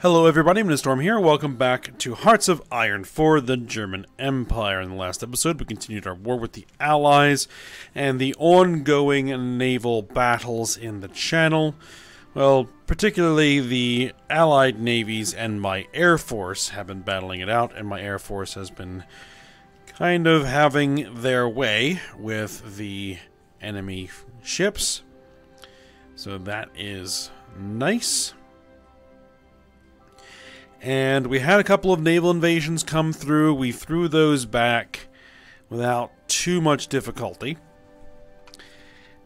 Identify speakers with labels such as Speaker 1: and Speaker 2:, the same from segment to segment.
Speaker 1: Hello everybody, I'm Storm here. Welcome back to Hearts of Iron for the German Empire. In the last episode, we continued our war with the Allies and the ongoing naval battles in the Channel. Well, particularly the Allied navies and my Air Force have been battling it out, and my Air Force has been kind of having their way with the enemy ships. So that is nice. And we had a couple of naval invasions come through. We threw those back without too much difficulty.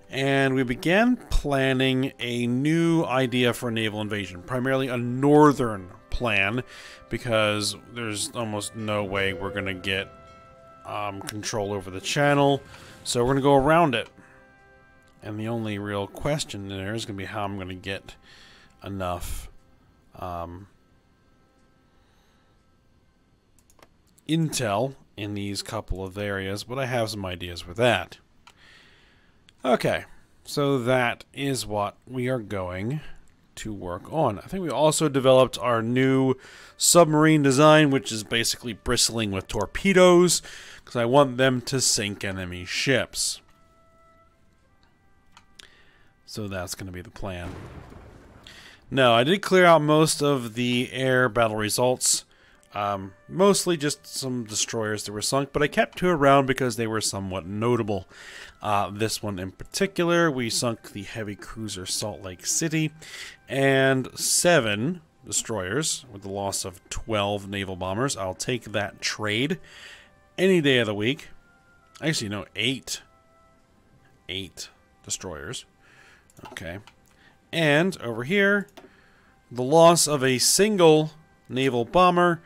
Speaker 1: And we began planning a new idea for a naval invasion, primarily a northern plan, because there's almost no way we're going to get um, control over the channel. So we're going to go around it. And the only real question there is going to be how I'm going to get enough um, intel in these couple of areas, but I have some ideas for that. Okay, so that is what we are going to work on. I think we also developed our new submarine design, which is basically bristling with torpedoes, because I want them to sink enemy ships. So that's going to be the plan. No, I did clear out most of the air battle results. Um, mostly just some destroyers that were sunk, but I kept two around because they were somewhat notable. Uh, this one in particular, we sunk the heavy cruiser Salt Lake City, and seven destroyers with the loss of 12 naval bombers. I'll take that trade any day of the week. Actually, no, eight. Eight destroyers. Okay. And over here, the loss of a single naval bomber.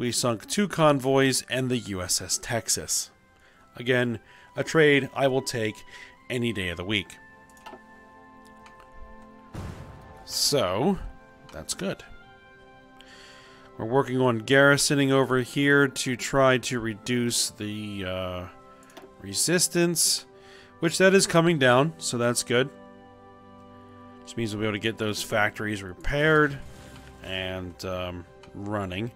Speaker 1: We sunk two convoys and the USS Texas. Again, a trade I will take any day of the week. So, that's good. We're working on garrisoning over here to try to reduce the uh, resistance, which that is coming down, so that's good. Which means we'll be able to get those factories repaired and um, running.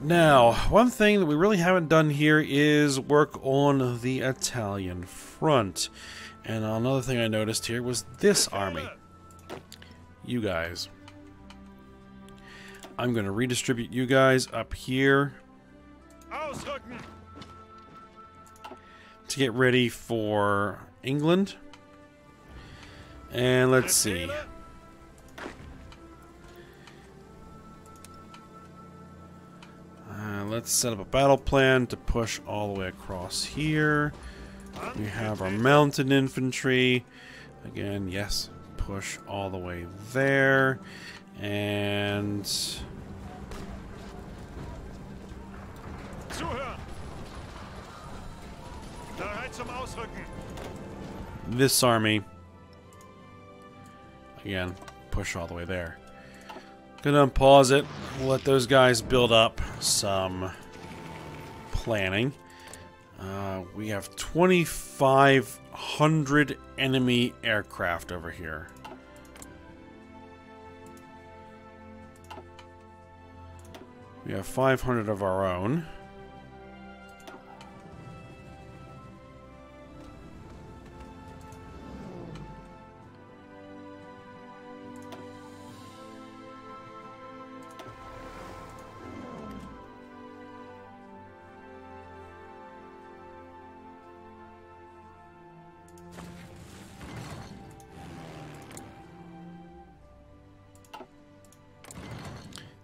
Speaker 1: Now, one thing that we really haven't done here is work on the Italian front. And another thing I noticed here was this army. You guys. I'm going to redistribute you guys up here. To get ready for England. And let's see. Uh, let's set up a battle plan to push all the way across here. We have our mounted infantry. Again, yes, push all the way there. And... This army, again, push all the way there. Gonna pause it. Let those guys build up some planning. Uh, we have 2,500 enemy aircraft over here. We have 500 of our own.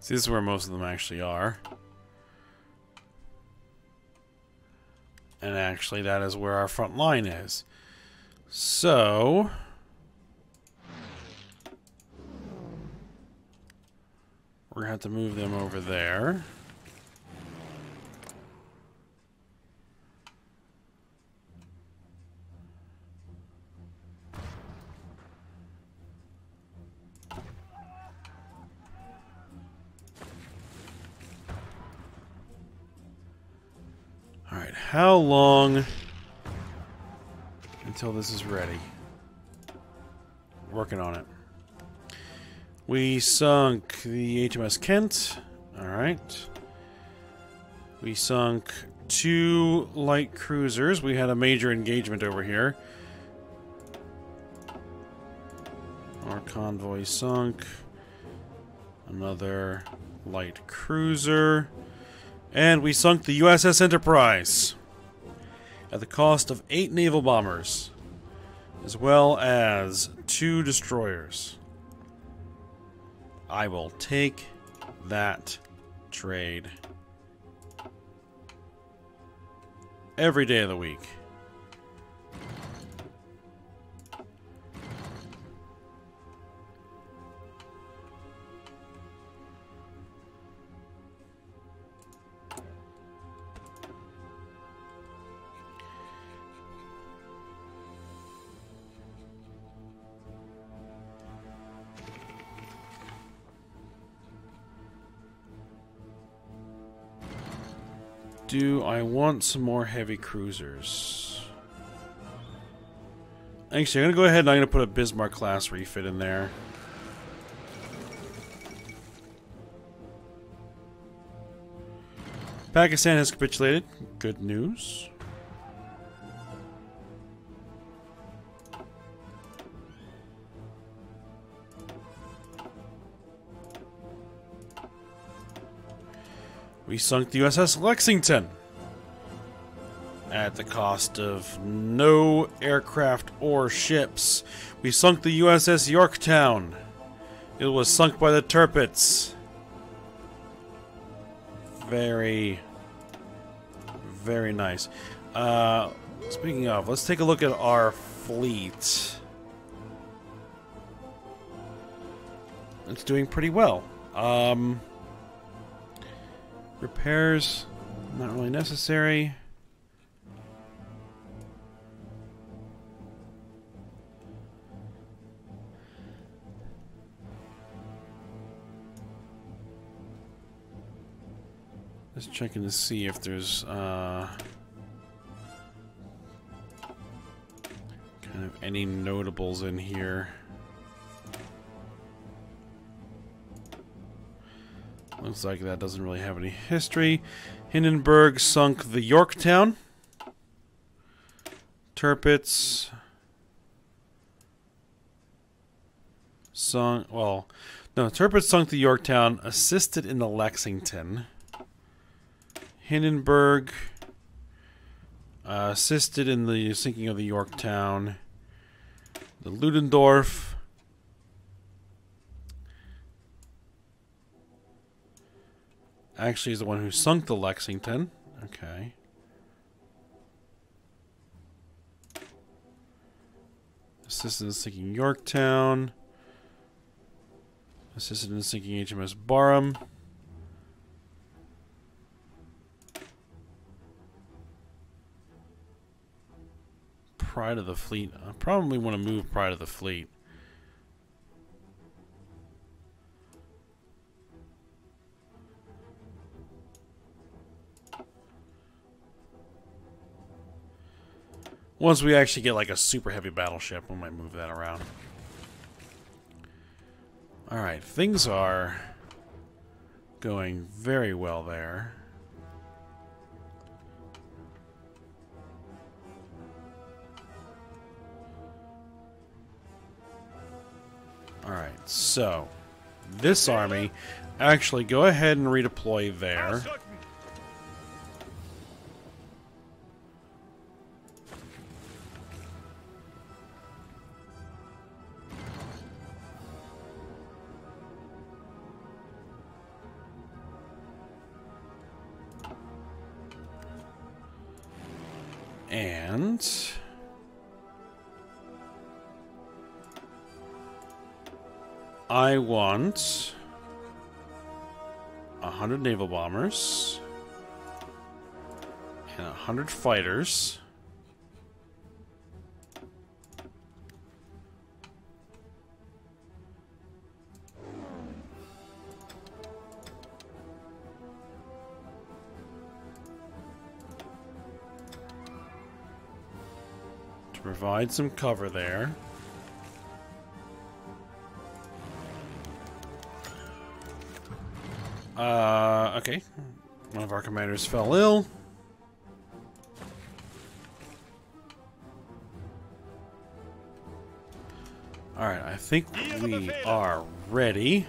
Speaker 1: See, this is where most of them actually are. And actually, that is where our front line is. So... We're going to have to move them over there. How long until this is ready? Working on it. We sunk the HMS Kent. Alright. We sunk two light cruisers. We had a major engagement over here. Our convoy sunk. Another light cruiser. And we sunk the USS Enterprise at the cost of eight naval bombers, as well as two destroyers. I will take that trade every day of the week. I want some more heavy cruisers? Actually, I'm going to go ahead and I'm going to put a Bismarck class refit in there. Pakistan has capitulated. Good news. We sunk the USS Lexington at the cost of no aircraft or ships. We sunk the USS Yorktown. It was sunk by the Tirpitz. Very, very nice. Uh, speaking of, let's take a look at our fleet. It's doing pretty well. Um, Repairs, not really necessary. Checking to see if there's uh, kind of any notables in here. Looks like that doesn't really have any history. Hindenburg sunk the Yorktown. Tirpitz sunk, well, no, Tirpitz sunk the Yorktown, assisted in the Lexington. Hindenburg uh, assisted in the sinking of the Yorktown. The Ludendorff actually is the one who sunk the Lexington. Okay. Assisted in sinking Yorktown. Assisted in sinking HMS Barham. Pride of the Fleet. I probably want to move Pride of the Fleet. Once we actually get like a super heavy battleship, we might move that around. Alright, things are going very well there. So this army actually go ahead and redeploy there. Want a hundred naval bombers and a hundred fighters. To provide some cover there. Okay. One of our commanders fell ill. Alright, I think we are ready.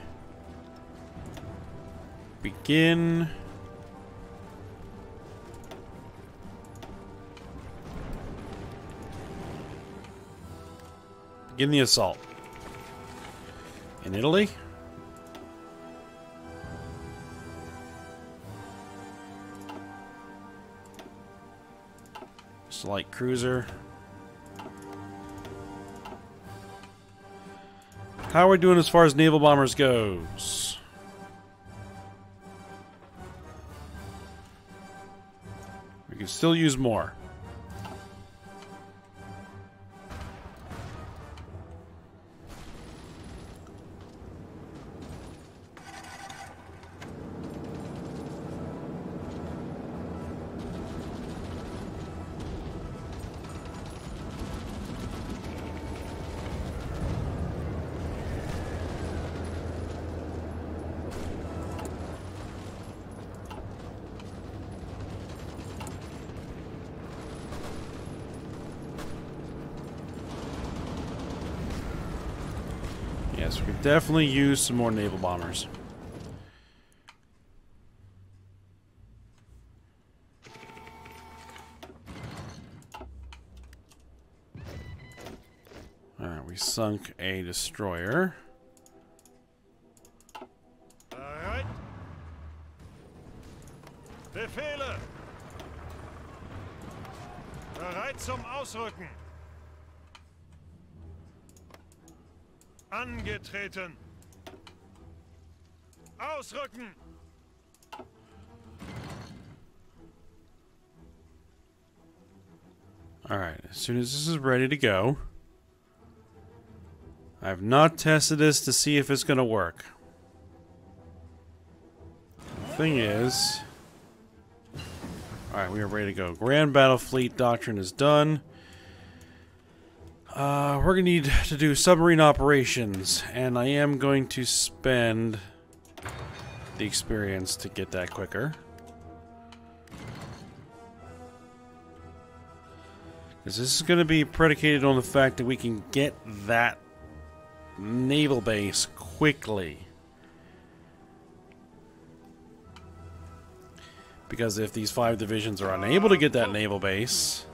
Speaker 1: Begin. Begin the assault. In Italy? Light cruiser. How are we doing as far as naval bombers goes? We can still use more. Definitely use some more naval bombers. Alright, we sunk a destroyer.
Speaker 2: Befehle! Bereit zum Ausrücken! Angetreten! Ausrücken!
Speaker 1: Alright, as soon as this is ready to go. I have not tested this to see if it's going to work. Thing is... Alright, we are ready to go. Grand Battle Fleet Doctrine is done. Uh, we're going to need to do submarine operations, and I am going to spend the experience to get that quicker. Because this is going to be predicated on the fact that we can get that naval base quickly. Because if these five divisions are unable to get that naval base,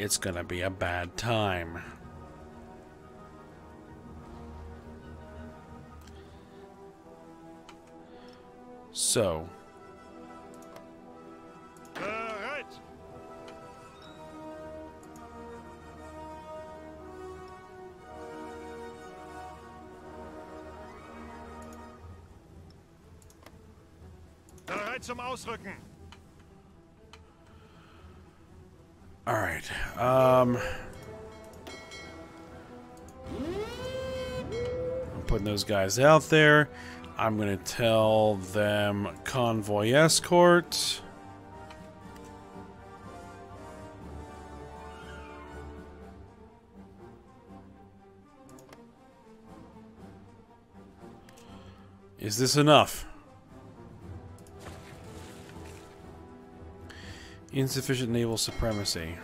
Speaker 1: it's gonna be a bad time. So,
Speaker 2: Bereit! Bereit zum Ausrücken!
Speaker 1: Um, I'm putting those guys out there. I'm gonna tell them convoy escort. Is this enough? Insufficient naval supremacy.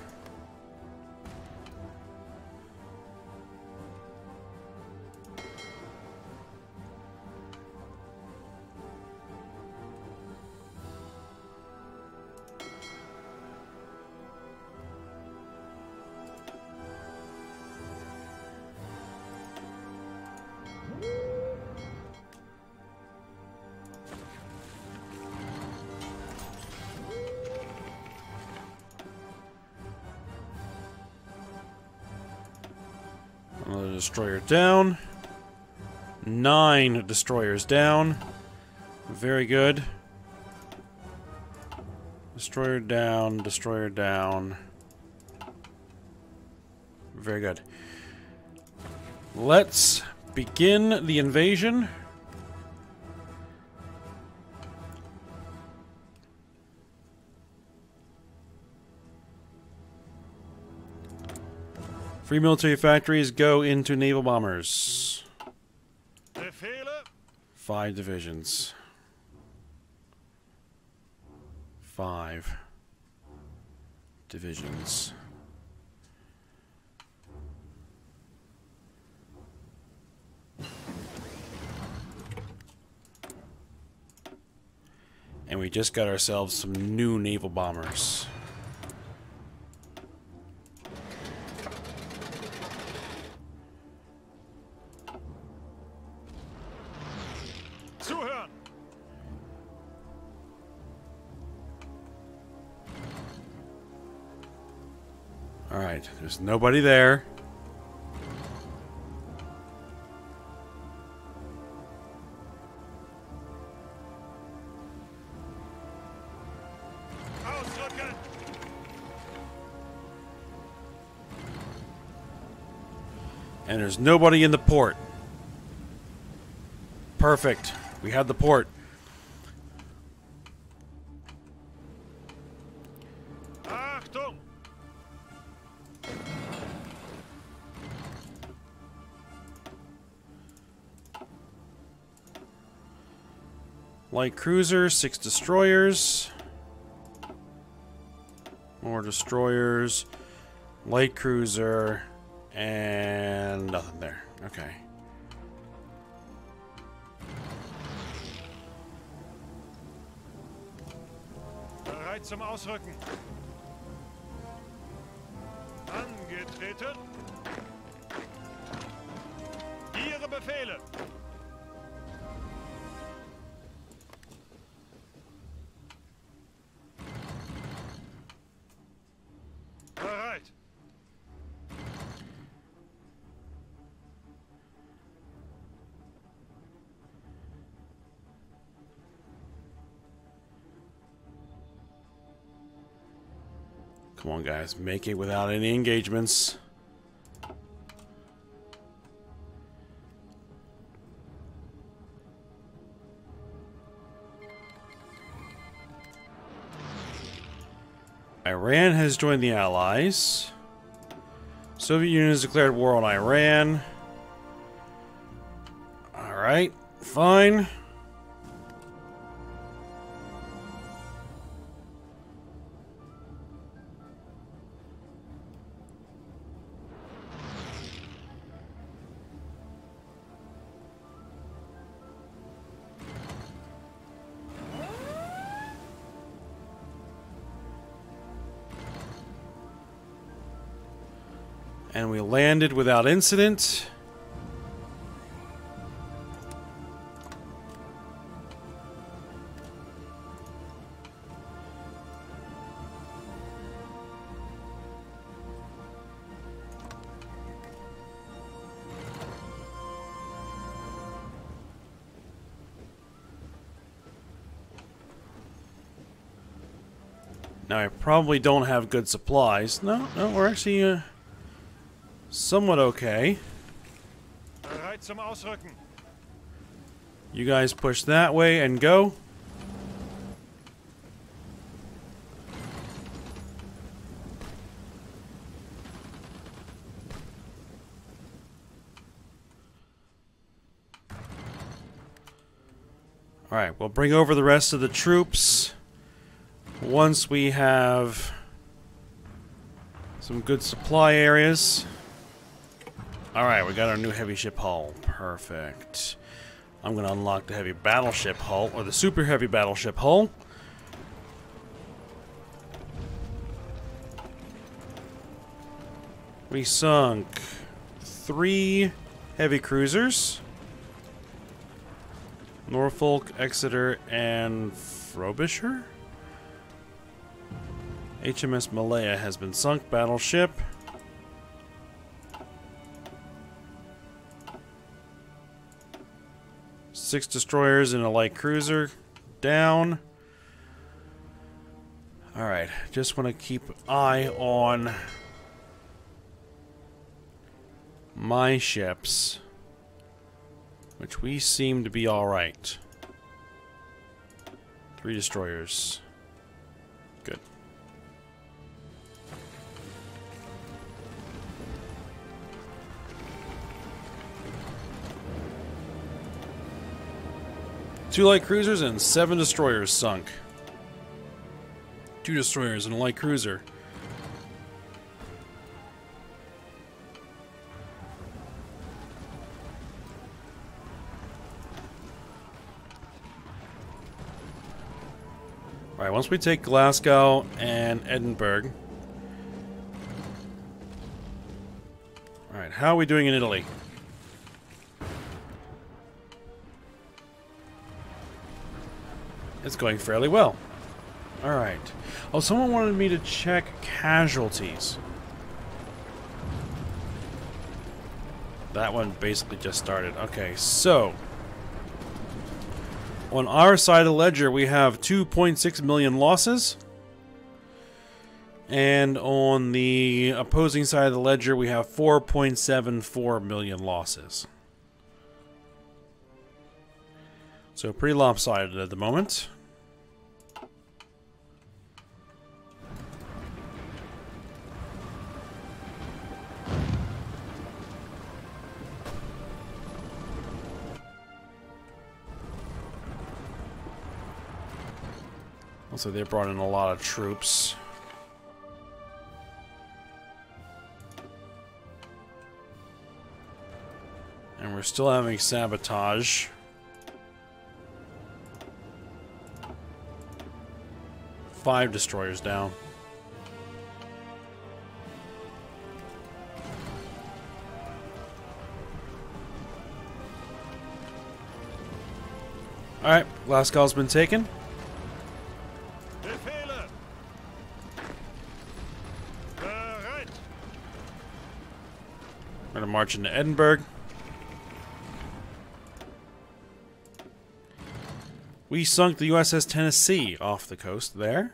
Speaker 1: Destroyer down. Nine destroyers down. Very good. Destroyer down, destroyer down. Very good. Let's begin the invasion. Three military factories go into naval bombers. Five divisions. Five divisions. And we just got ourselves some new naval bombers. There's nobody there. And there's nobody in the port. Perfect. We had the port. Light cruiser, six destroyers. More destroyers. Light cruiser. And nothing there. Okay.
Speaker 2: Bereit zum Ausrücken. Angetreten. Ihre Befehle.
Speaker 1: Guys. Make it without any engagements. Iran has joined the Allies. Soviet Union has declared war on Iran. Alright, fine. We landed without incident. Now I probably don't have good supplies. No, no, we're actually uh, somewhat okay.
Speaker 2: Bereit zum Ausrücken.
Speaker 1: You guys push that way and go. Alright, we'll bring over the rest of the troops once we have some good supply areas. Alright, we got our new heavy ship hull. Perfect. I'm going to unlock the heavy battleship hull, or the super heavy battleship hull. We sunk three heavy cruisers. Norfolk, Exeter, and Frobisher? HMS Malaya has been sunk. Battleship. Six destroyers and a light cruiser down. Alright, just want to keep eye on my ships, which we seem to be alright. Three destroyers. Two light cruisers and seven destroyers sunk. Two destroyers and a light cruiser. Alright, once we take Glasgow and Edinburgh. Alright, how are we doing in Italy? It's going fairly well. Alright. Oh, someone wanted me to check casualties. That one basically just started. Okay, so on our side of the ledger, we have 2.6 million losses. And on the opposing side of the ledger, we have 4.74 million losses. So pretty lopsided at the moment. Also, they brought in a lot of troops. And we're still having sabotage. Five destroyers down. Alright, last call's been taken. We're gonna march into Edinburgh. We sunk the USS Tennessee off the coast there.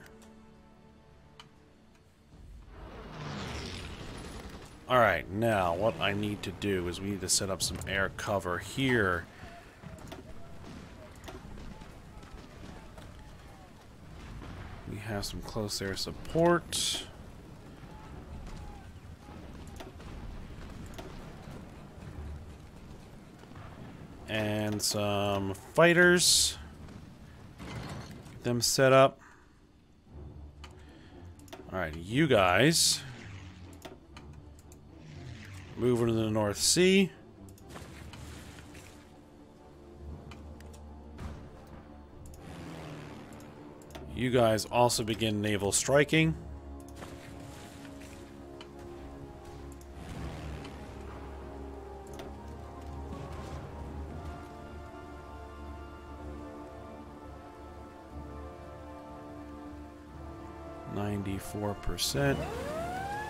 Speaker 1: Alright, now what I need to do is we need to set up some air cover here. We have some close air support. Some fighters. Get them set up. Alright, you guys. Move into the North Sea. You guys also begin naval striking. Ninety-four percent.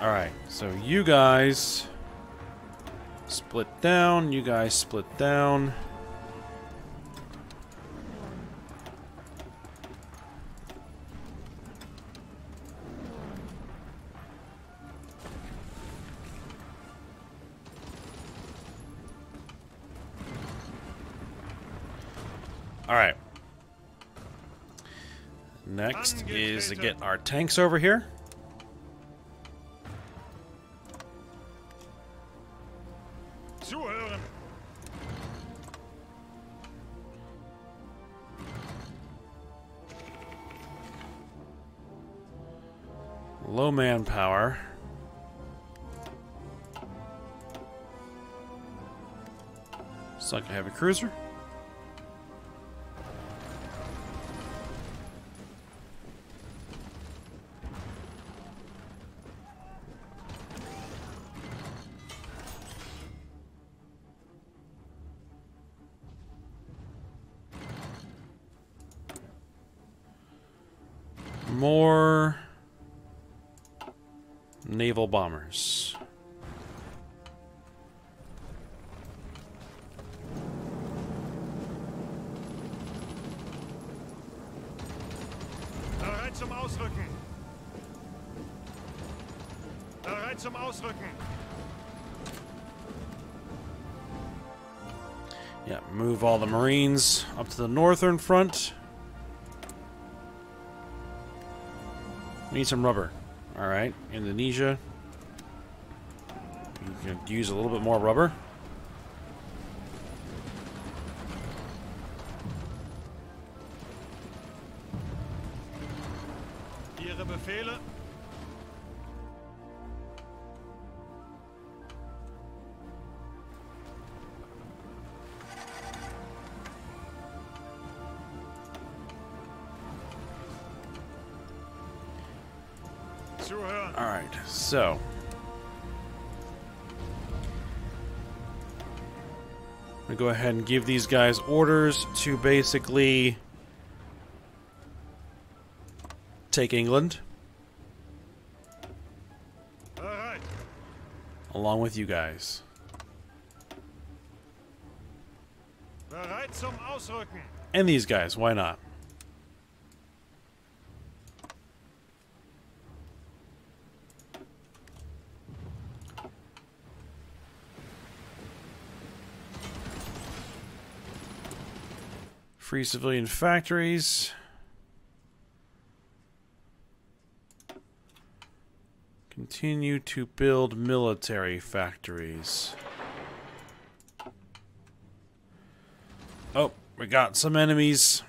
Speaker 1: All right, so you guys split down. You guys split down. Get our tanks over here. Low manpower. Sunk a heavy cruiser. Naval bombers.
Speaker 2: Bereit zum Ausrücken! Bereit zum Ausrücken!
Speaker 1: Yeah, move all the Marines up to the northern front. We need some rubber. Alright, Indonesia. You could use a little bit more rubber. So I'm gonna go ahead and give these guys orders to basically take England along with you guys.
Speaker 2: Bereit zum Ausrücken.
Speaker 1: And these guys, why not? Free civilian factories. Continue to build military factories. Oh, we got some enemies.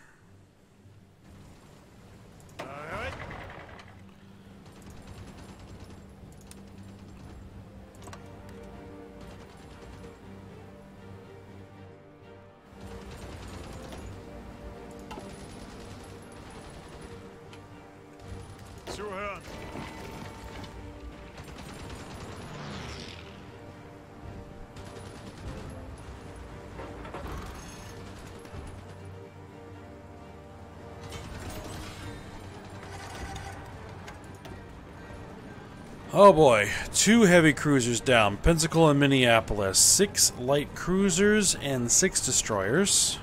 Speaker 1: Boy, two heavy cruisers down. Pensacola and Minneapolis. Six light cruisers and six destroyers.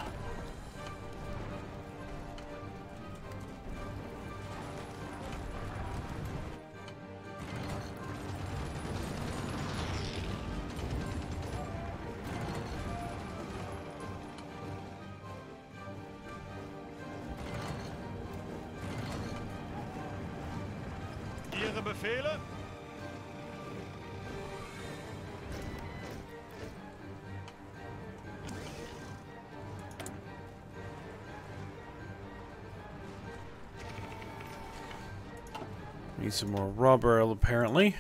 Speaker 1: Some more rubber, apparently.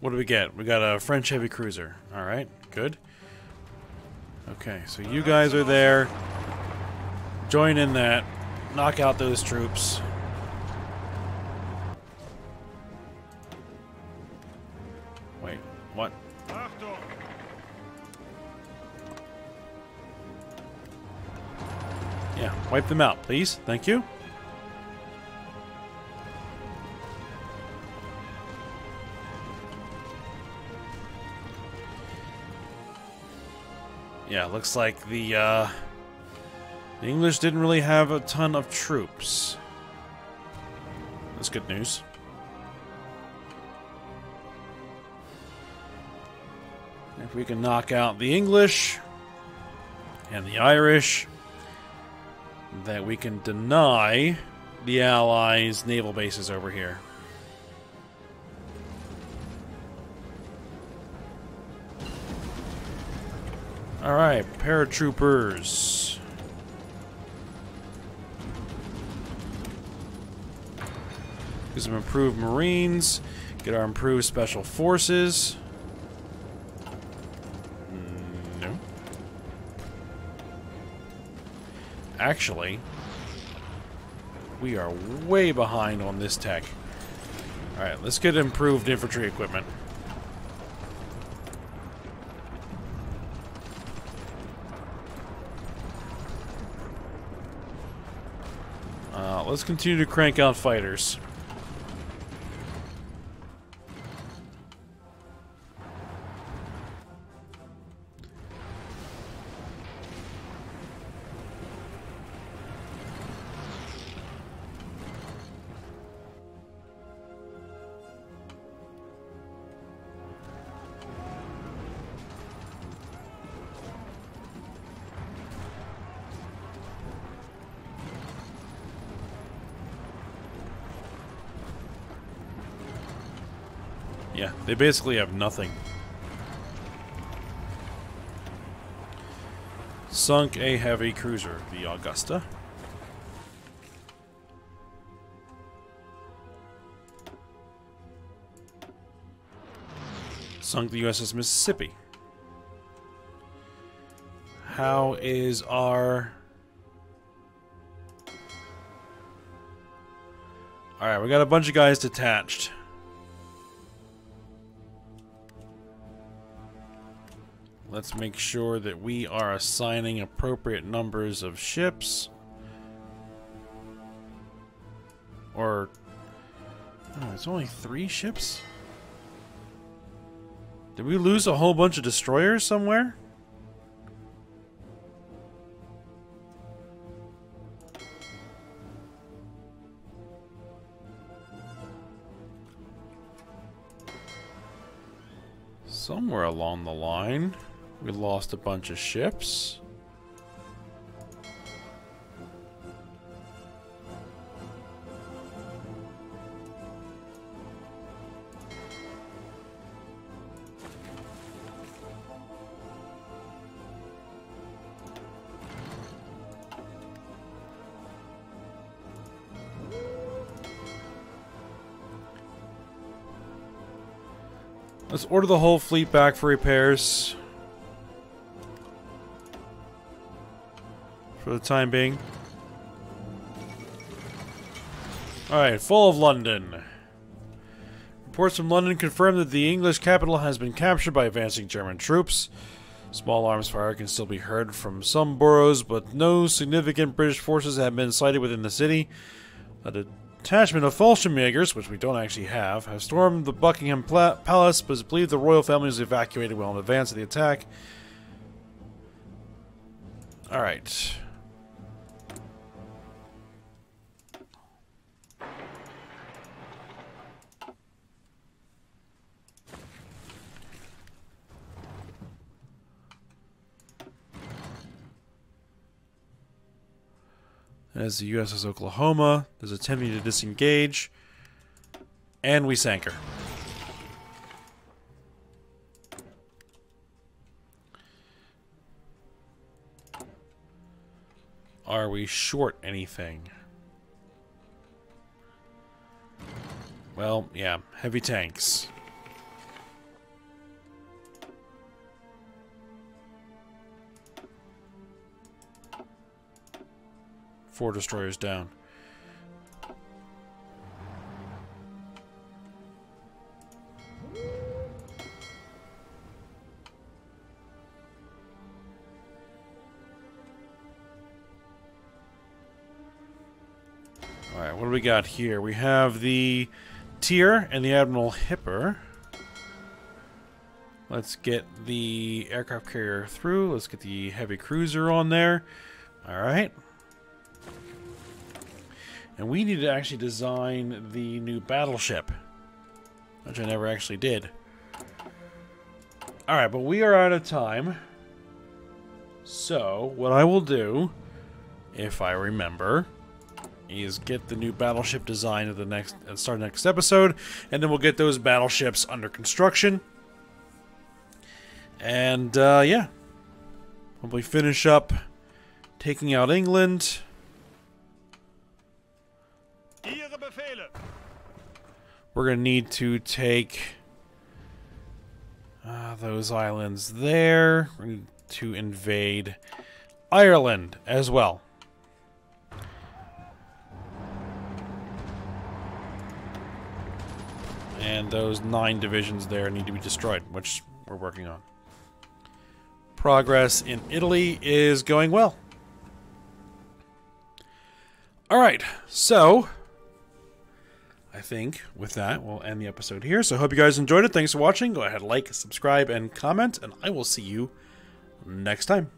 Speaker 1: What do we get? We got a French heavy cruiser. Alright, good. Okay, so you guys are there. Join in that. Knock out those troops. Wait, what? Yeah, wipe them out, please. Thank you. Yeah, looks like the, uh, the English didn't really have a ton of troops. That's good news. If we can knock out the English and the Irish, that we can deny the Allies' naval bases over here. Alright, paratroopers. Get some improved Marines. Get our improved Special Forces. No. Actually, we are way behind on this tech. Alright, let's get improved infantry equipment. Uh, let's continue to crank out fighters. They basically have nothing. Sunk a heavy cruiser, the Augusta. Sunk the USS Mississippi. How is our... Alright, we got a bunch of guys detached. Let's make sure that we are assigning appropriate numbers of ships. Or... Oh, it's only three ships? Did we lose a whole bunch of destroyers somewhere? Somewhere along the line, we lost a bunch of ships. Let's order the whole fleet back for repairs. For the time being. Alright, Fall of London. Reports from London confirm that the English capital has been captured by advancing German troops. Small arms fire can still be heard from some boroughs, but no significant British forces have been sighted within the city. A detachment of Fallschirmjägers, which we don't actually have, have stormed the Buckingham Palace, but is believed the royal family was evacuated well in advance of the attack. Alright. As the USS Oklahoma is attempting to disengage. And we sank her. Are we short anything? Well, yeah, heavy tanks. Four destroyers down. Alright, what do we got here? We have the Tyr and the Admiral Hipper. Let's get the aircraft carrier through. Let's get the heavy cruiser on there. Alright. And we need to actually design the new battleship. Which I never actually did. Alright, but we are out of time. So, what I will do, if I remember, is get the new battleship design at the next at start next episode, and then we'll get those battleships under construction. And uh, yeah, probably finish up taking out England. We're going to need to take uh, those islands there. To invade Ireland as well. And those nine divisions there need to be destroyed, which we're working on. Progress in Italy is going well. Alright, so I think with that, we'll end the episode here. So I hope you guys enjoyed it. Thanks for watching. Go ahead, like, subscribe, and comment, and I will see you next time.